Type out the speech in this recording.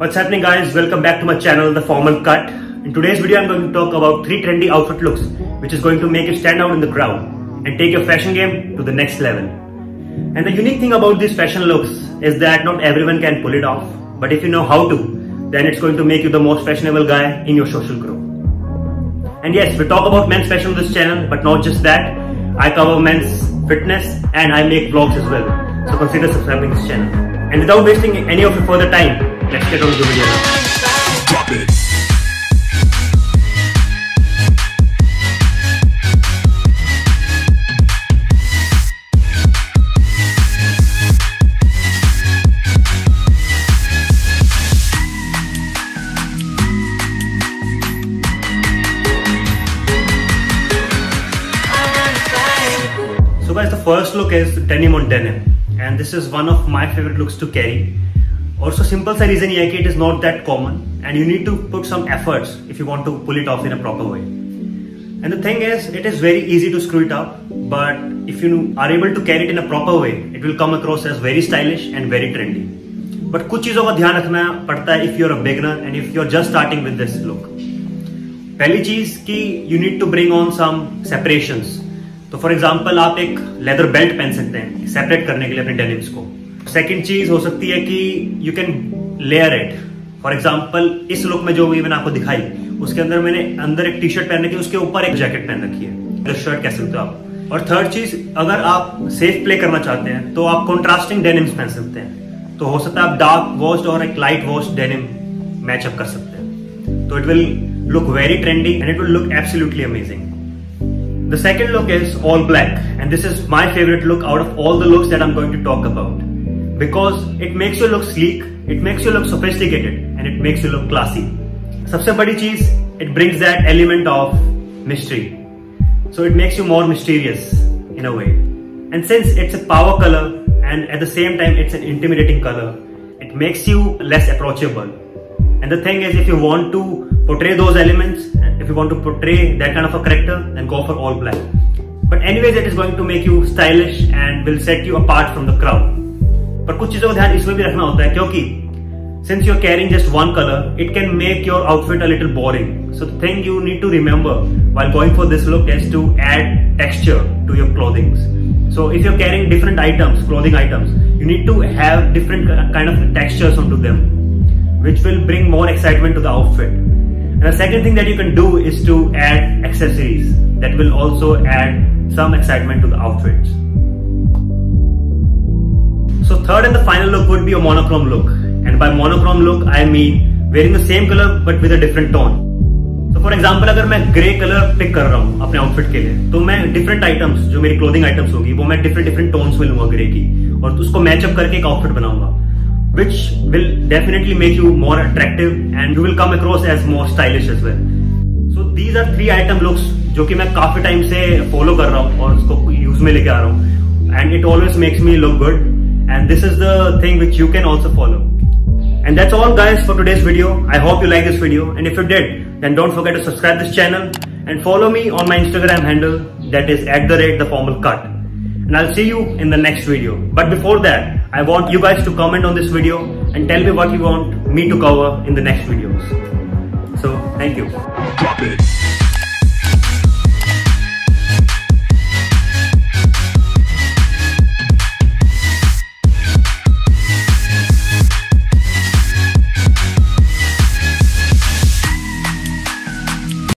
What's happening guys? Welcome back to my channel, The Formal Cut. In today's video, I'm going to talk about three trendy outfit looks, which is going to make you stand out in the crowd and take your fashion game to the next level. And the unique thing about these fashion looks is that not everyone can pull it off, but if you know how to, then it's going to make you the most fashionable guy in your social group. And yes, we talk about men's fashion on this channel, but not just that. I cover men's fitness and I make vlogs as well. So consider subscribing to this channel. And without wasting any of your further time, let's get on the video Drop it. So guys, the first look is denim on denim. And this is one of my favorite looks to carry. Also simple सा reason ये है it is not that common and you need to put some efforts if you want to pull it off in a proper way. And the thing is, it is very easy to screw it up, but if you are able to carry it in a proper way, it will come across as very stylish and very trendy. But कुछ चीज़ों का ध्यान रखना पड़ता है if you're a beginner and if you're just starting with this look. पहली चीज़ कि you need to bring on some separations. तो फॉर एग्ज़ाम्पल आप एक लेदर बेल्ट पहन सकते हैं सेपरेट करने के लिए अपने डेनिम्स को सेकेंड चीज़ हो सकती है कि you can layer it for example इस लुक में जो भी मैंने आपको दिखाई, उसके अंदर मैंने अंदर एक टी शर्ट पहन रखी है उसके ऊपर एक जैकेट पहन रखी है। शर्ट कह सकते हो आप? और थर्ड चीज़, अगर आप सेफ़ प्ले करना चाहते हैं तो आप कॉन्ट्रास्टिंग डेनिम्स पहन सकते हैं। तो हो सकता है आप डार्क वॉश्ड और एक लाइट वॉश डेनिम मैचअप कर सकते हैं। तो it will look very trendy and it will look absolutely amazing The second look is all black and this is my favorite look out of all the looks that I'm going to talk about. because it makes you look sleek, it makes you look sophisticated and it makes you look classy. सबसे बड़ी चीज it brings that element of mystery. So it makes you more mysterious in a way. And since it's a power color and at the same time it's an intimidating color, it makes you less approachable. And the thing is if you want to portray those elements if you want to portray that kind of a character then go for all black but anyways it is going to make you stylish and will set you apart from the crowd पर कुछ चीज़ों का ध्यान इसमें भी रखना होता है, क्योंकि since you're carrying just one colour it can make your outfit a little boring so think you need to remember while going for this look is to add texture to your clothing so if you're carrying different items clothing items you need to have different kind of textures on to them which will bring more excitement to the outfit and second thing that you can do is to add accessories that will also add some excitement to the outfits So third and the final look would be a monochrome look. And by monochrome look, I mean wearing the same color but with a different tone. So for example, अगर मैं grey colour pick कर रहा हूँ अपने outfit के लिए तो मैं डिफरेंट आइटम्स जो मेरी क्लोथिंग आइटम्स होगी वो मैं डिफरेंट डिफरेंट टोन्स में लूँगा ग्रे की और उसको मैचअप करके एक आउटफिट बनाऊँगा which will definitely make you more attractive and you will come across as more stylish as well. So these are three item looks जो कि मैं काफ़ी टाइम से फॉलो कर रहा हूँ और उसको यूज़ में लेके आ रहा हूँ and it always makes me look good and this is the thing which you can also follow. And that's all guys for today's video. I hope you like this video and if you did then don't forget to subscribe this channel and follow me on my Instagram handle that is at the rate the formal cut. And I'll see you in the next video. But before that, I want you guys to comment on this video and tell me what you want me to cover in the next videos. So thank you.